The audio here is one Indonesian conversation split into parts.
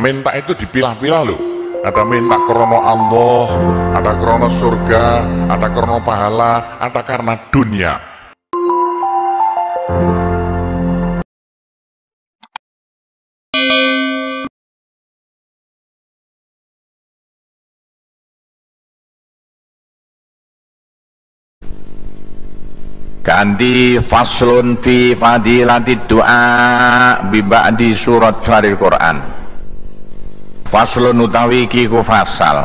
minta itu dipilah-pilah loh ada minta krono Allah ada krono surga ada krono pahala ada karena dunia. Ganti faslun fi fadilati doa biba'di surat faril Quran Faslun utawi iki ku fasal.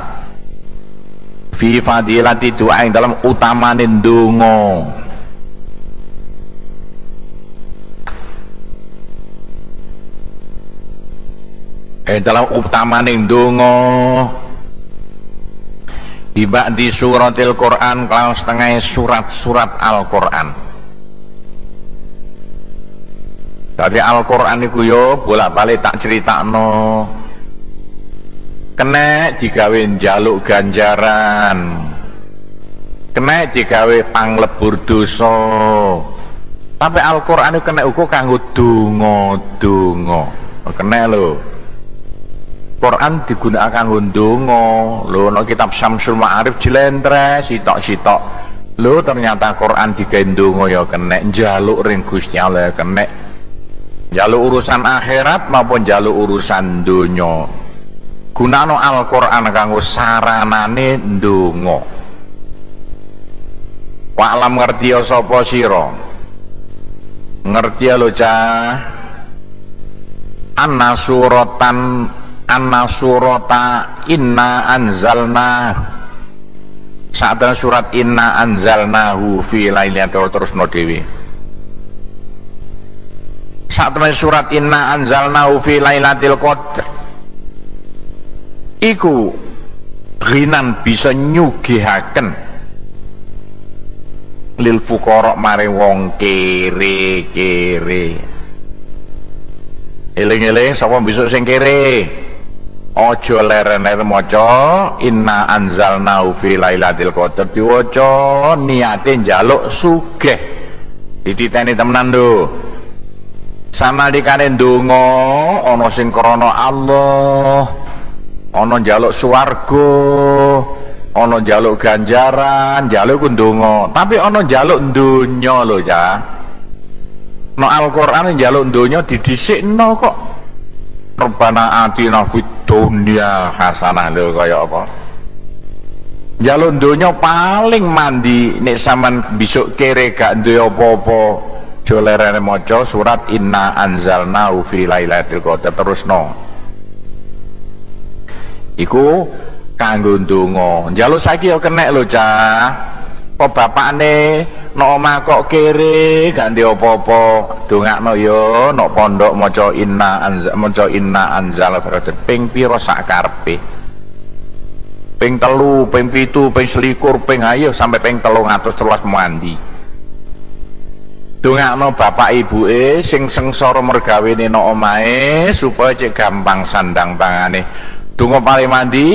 Fi fadilati doa yang dalam utamane ndonga. Eh dalam utamane ndonga. Iba di suratil Quran kalau setengah surat-surat Al-Quran. Dari Al-Quran itu yo bolak-balik tak cerita no Kena digawe jaluk ganjaran. Kena digawe panglebur dosa. Tapi Al-Quran itu kena uku kanggo dungo dungo Kena lo Quran digunakan ndonga lho no kitab Syamsul Ma'arif jilentre sitok-sitok. Lho ternyata Quran digawe ndonga ya kenek njaluk ring Gusti Allah ya kenek njaluk urusan akhirat maupun njaluk urusan donya gunano Al-Qur'an kanggo saranane ndonga. Wa alam ngerti ya sapa sira? Ngerti ya lho cah. Anna suratan anna surata inna anzalna saat surat inna anzalnahu fi lailatul terus no dewi saat surat inna anzalnahu fi lailatul qadr iku ghinan bisa nyugihaken. Lil fuqara mare wong kere kere. Eling-eling sapa besok sing kere? Ojo leren-leren maca inna anzalnahu fi lailatul qadar. Diwaca niate njaluk sugih. Dititeni temenan lho samalikane ndonga ana sing krana Allah ana njaluk swarga ana njaluk ganjaran njaluk ku ndonga. Tapi ana njaluk donya lho ya no Al-Qur'an njaluk donya didhisikno kok. Rabbana atina fid dunya hasanah lho kaya apa? Jaluk donya paling mandi nek sampean besok kere gak duwe apa-apa jolerene maca surat inna anzalnahu fi lailatul qadar. Terusno iku kanggo ndonga. Njaluk saiki ya kenek lho cah kok bapakne no omah kok kere ndek apa-apa. Dongakno ya no pondok maca inna anza maca inna anzal faradat ping pira sak karepe? Ping telu ping pitu ping selikur ping ayo sampai ping telung atus telulas mandi dongakno bapak ibuke sing sengsara mergawene no omahe supaya cek gampang sandang pangane donga paling mandi.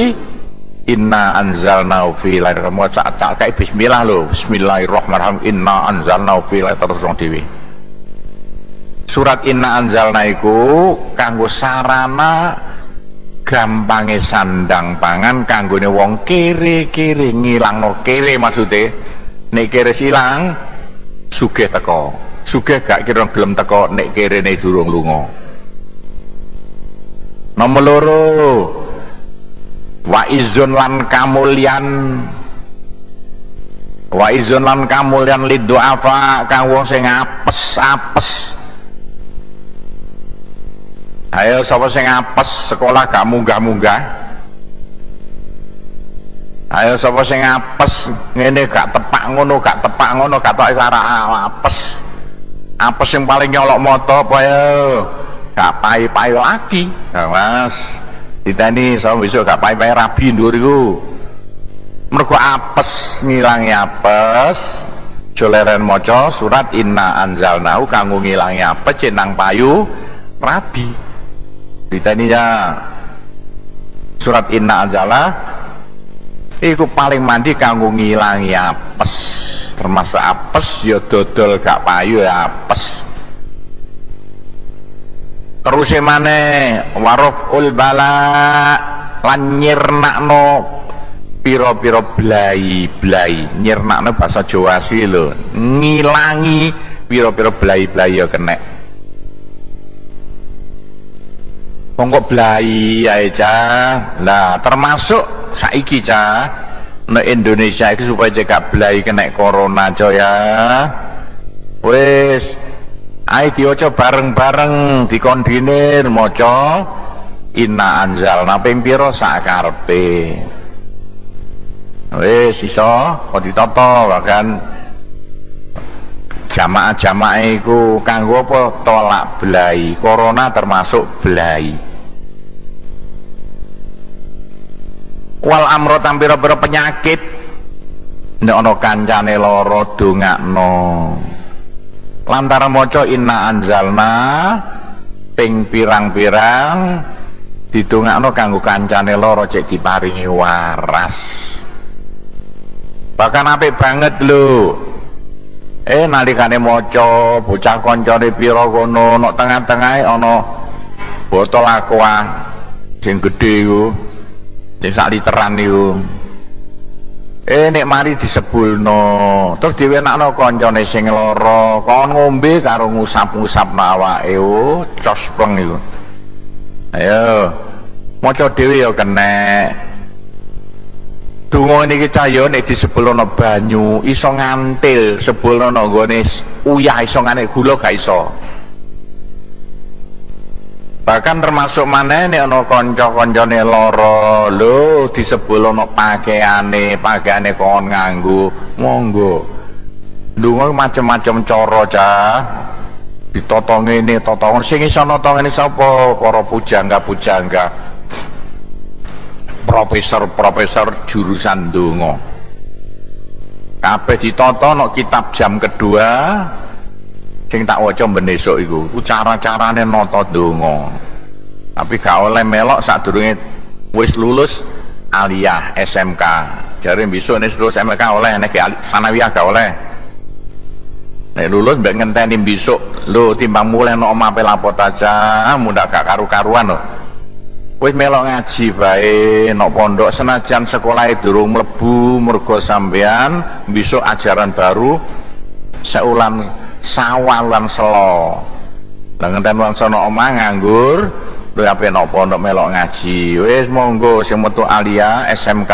Inna anzalna fi lailatul qadar tak kayak bismillah lo Bismillahirrahmanirrahim. Inna anzalna lailatul qadar dhewe. Surat Inna anzalna iku kanggo sarana gampange sandang pangan kanggone wong kere-kere ngilangno kere maksude. Nek kere silang sugih teko. Sugih gak kira gelem teko nek kere ne durung lunga. Nomor loro wa izun lan kamulyan wa izun lan kamulyan lidu afa kang wong sing apes-apes ayo sapa sing apes? Sekolah gak munggah-munggah. Ayo sapa sing apes? Ngene gak tepak ngono gak tepak ngono gak tok arah apes. Apes sing paling nyolok moto apa ya gak pai-pai lagi. Nah, mas ditani sama besok gak pai-pai rabi ndur iku. Mergo apes ngilangi apes. Joleren maca surat inna anzalnahu kanggo ngilangi apes cenang payu rabi. Ditani ya. Surat inna anzala iku paling mandi kanggo ngilangi apes. Termasuk apes ya dodol gak payu ya apes terus mana warof ul bala lan nyirnakno piro-piro blai blai nyirnakno bahasa Jawa sih lo ngilangi piro-piro blai blai ya kena monggo blai ya lah termasuk saiki cah ne Indonesia iki supaya cekak blai kena corona coy ya. Wis ayo diwaca bareng-bareng dikondinir maca inna anzalna ping pira sakarepe? Wis iso kok ditata bahkan jamaah-jamaah iku kanggo apa? Tolak belai corona termasuk belai wal amro tampira pira penyakit? Nek ana kancane lara dongakno lantaran maca inna anzalna ping pirang-pirang didongakno kanggo kancane lara cek diparingi waras bahkan apik banget lho eh nalikane maca bocah kancane pira kono nek tengah-tengahe ana botol aqua sing gedhe iku Ning sak literan. Eh nek mari disebulno, terus diwenakno kancane sing lara, kon ngombe karo ngusap-ngusapno awake, oh, cospleng iku. Ayo, maca dhewe ya kenek. Donga niki cahya nek disebulno banyu, iso ngantil sebulno nggone uyah iso ngane gula gak iso bahkan termasuk mana ini ono konco koncone loro lo disebul ono pakaiane pakaiane kon nganggu monggo. Dungo macem-macem coro cah ditotong ini totong sing iso notong ini sapa? Para pujangga pujangga profesor-profesor jurusan dungo kabeh ditoto no kitab jam kedua sing tak waca ben esuk iku ku cara-carane nata donga. Tapi gak oleh melok sadurunge wis lulus aliyah SMK jare besok nek lulus SMK oleh nek sanawiyah gak oleh. Nek lulus mbek ngenteni besok lho timbang mulai no omah pelapot aja mudah gak karu-karuan lho. Wis melok ngaji bae nok pondok senajan sekolah durung mlebu mergo sampean besok ajaran baru seulan sawal lan selo lah ngenten wong sono omah nganggur lho ape napa ndok melok ngaji. Wis monggo sing metu alia SMK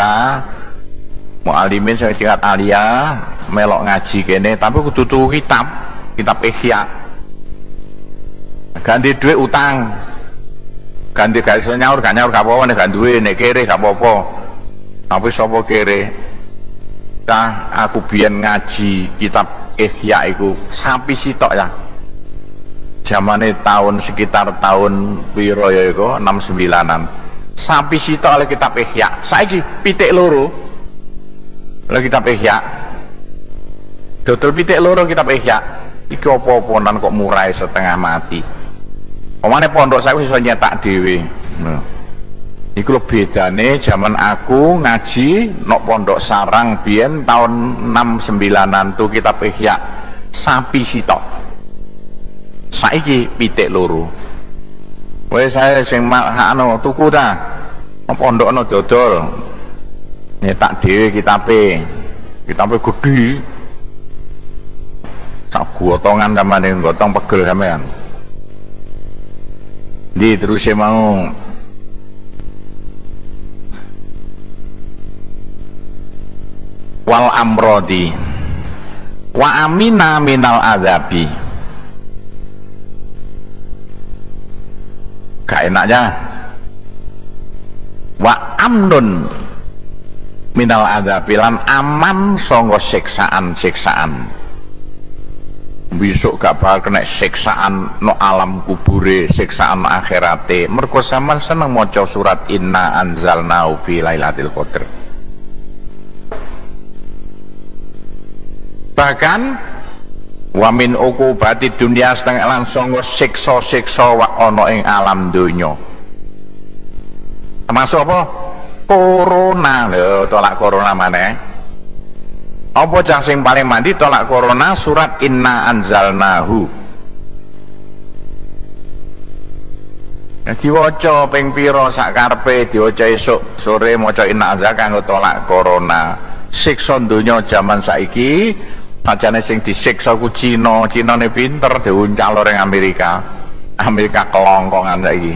mau alimin sing tingkat alia melok ngaji kene tapi kudu tuku kitab kitab ihya. Ganti duit utang. Ganti gak iso nyaur gak nyaur gak apa-apa nek gak duwe nek kere gak apa-apa. Tapi sapa kere Nah, aku biyen ngaji kitab Ihya iku sapi sitok ya. Zamane tahun sekitar tahun piro ya iku 69an sapi sitok oleh kitab Ihya. Saiki pitik loro oleh kitab Ihya. Dodol pitik loro kitab Ihya. Iki apa-apa kok murai setengah mati. Omane pondok saya iso nyetak dhewe. nah. Iku lho bedane zaman aku ngaji nok pondok sarang biyen tahun 69an tuh kitab Ihya sapi sitok. Saiki pitik loro. Wes saya sing anu tuku ta. Pondokno dodol. Nyetak dhewe kitabe. Kitabe gedhe. Sak gotongan sampeyan gotong pegel sampean. Di terus mau wal amrodi. Wa amina minal adabi gak enaknya. Wa amnun minal adabi lan aman songo siksaan-siksaan. Besok gak bakal kena siksaan no alam kubure siksaan akhirate. Mergo sampean seneng maca surat inna anzalnahu fi lailatul qadr bahkan wamin ukubati dunia setengah langsung siksa-siksa wa ono ing alam dunya. Termasuk apa? corona. Lho tolak corona mana apa cang sing paling mandi tolak corona? Surat inna anzalnahu. Ya diwaca ping pira sak karepe diwaca esuk sore maca inna anzal kanggo tolak corona. Siksa donya jaman saiki Pacane sing disiksa ku Cina, Cinane pinter diuncal orang Amerika. Amerika kelongkongan saiki.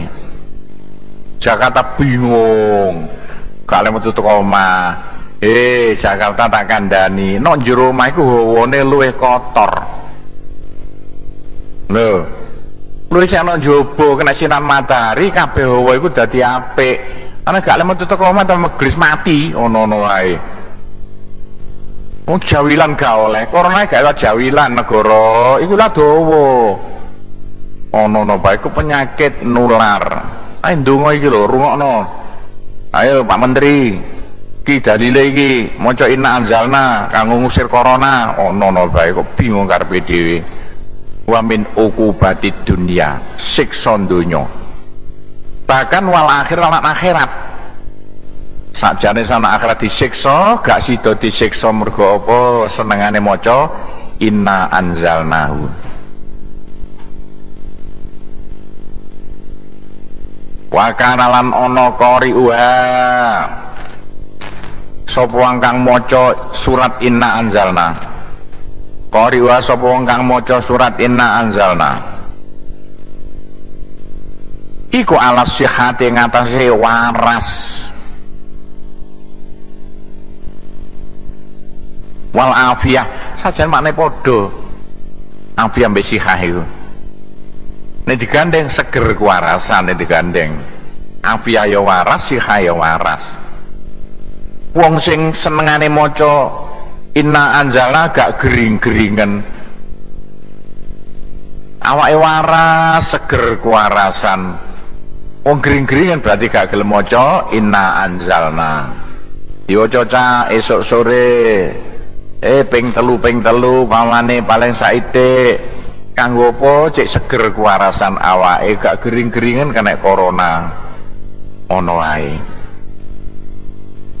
Jakarta bingung. Kale metu teko omah. Eh, Jakarta tak kandani, nok jero omah iku hawane luwih kotor. Lho, Luwih sing ana njaba kena sinar matahari kabeh hawa iku dadi apik. Ana gak lemu teko omah ta megris mati ono-ono wae. Wong jawilan gak oleh, corona gak jawilan negara, iku lah dawa. Ono-ono bae iku penyakit nular. Ayo ndonga iki lho, rungokno. Ayo Pak Menteri, ki dalile iki maca inna anzalna kanggo ngusir corona. Ono-ono bae kok bingung karepe dhewe wa min ukubati dunia siksa dunya bahkan wal akhir lan akhirat sakjane sana akhirat disiksa gak sida disiksa mergo apa senengane maca inna anzalnahu wa kana lan ana qari'uha sapa kang maca surat inna anzalna Qariwa sapa wong kang maca surat Inna Anzalna. Iku alas sihate ngatasé waras. Wal afiyah sajen makne padha. Afiyah mbek sihah iku. Nek digandeng seger kewarasan nek digandeng. Afiyah ya waras, sihah ya waras. Wong sing senengane maca Inna anzala gak gering-geringen awake waras seger kewarasan wong gering-geringen berarti gak gelem maca inna anzalna diwaca ca esok sore eh ping telu ping telu pamane paling saithik kanggo apa cek seger kewarasan awake gak gering-geringen kena corona. Ono wae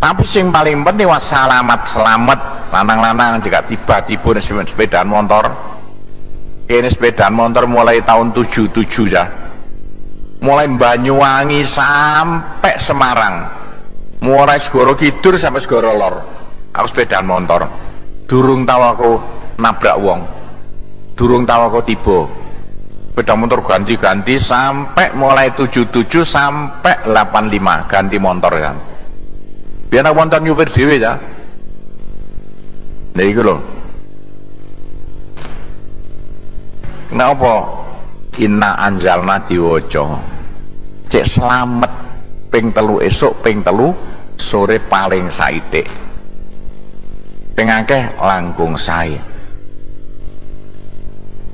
tapi sing paling penting wassalamat selamat lanang-lanang jika tiba-tiba sepeda motor. Ini sepeda motor mulai tahun 77 ya. Mulai Banyuwangi sampai Semarang. Mulai Segoro Kidul sampai Segoro Lor. Aku sepeda motor durung tahu aku nabrak wong. Durung tahu aku tiba. Sepeda motor ganti-ganti sampai mulai 77 sampai 85 ganti motor kan. Biar nak wonten nyupir dhewe ya. Nah iku lho. Kenapa inna anzalna diwaca. Cek selamat ping telu esok ping telu sore paling saithik ping akeh langkung sae.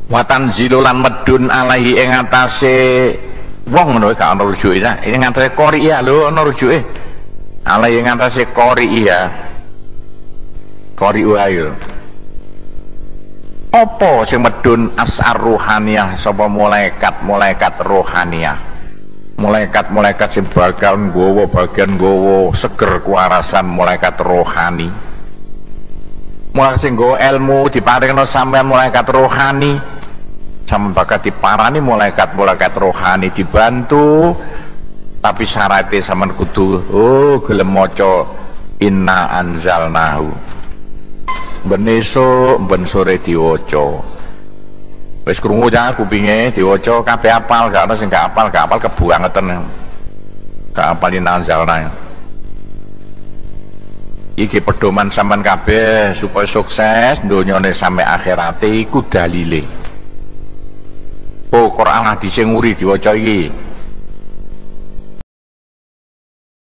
Watan zilulan medun alaihi ing atase wong ngono gak ana rujuke ya ing atase kori ya. Lho ana rujuke. Ala yang ngatasi kori iya kori uayu opo sing medun asar ruhaniyah sapa malaikat malaikat ruhaniyah? Malaikat malaikat sing bakal bagian nggawa seger kuarasan malaikat rohani mulai sing ilmu diparingno sampean malaikat rohani. Sampean bakal diparani malaikat malaikat rohani dibantu. Tapi syaratnya sama kudu oh gelem maca inna anzalnahu. Ben esuk ben sore diwaca. Wis krungu cah kupinge diwaca kabeh apal gak ana sing gak apal gak apal kebuangeten. Gak apal inna anzalna iki pedoman sampean kabeh supaya sukses donyane sampai akhirate iku dalile. Oh Quran hadis sing nguri diwaca iki